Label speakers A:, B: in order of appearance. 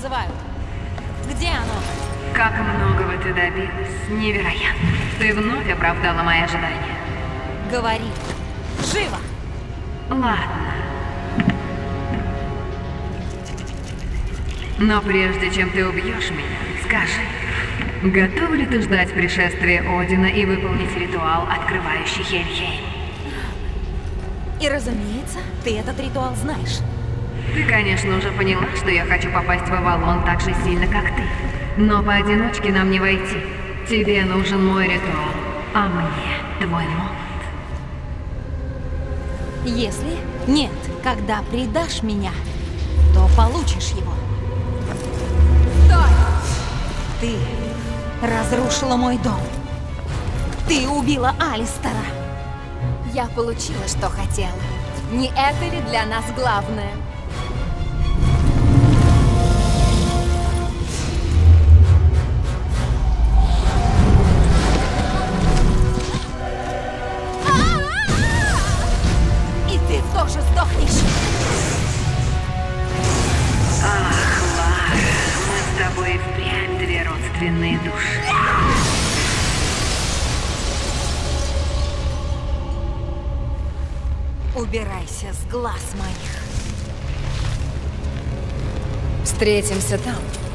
A: называют. Где оно? Как многого ты добилась. Невероятно. Ты вновь оправдала мои ожидания.
B: Говори. Живо!
A: Ладно. Но прежде чем ты убьешь меня, скажи, готова ли ты ждать пришествия Одина и выполнить ритуал, открывающий Хельхейм?
B: И разумеется, ты этот ритуал знаешь.
A: Ты, конечно, уже поняла, что я хочу попасть в Авалон так же сильно, как ты. Но поодиночке нам не войти. Тебе нужен мой ритуал, а мне твой молот.
B: Если нет, когда предашь меня, то получишь его. Стой! Ты разрушила мой дом. Ты убила Алистера.
C: Я получила, что хотела. Не это ли для нас главное?
A: Две родственные души.
B: Убирайся с глаз моих.
C: Встретимся там.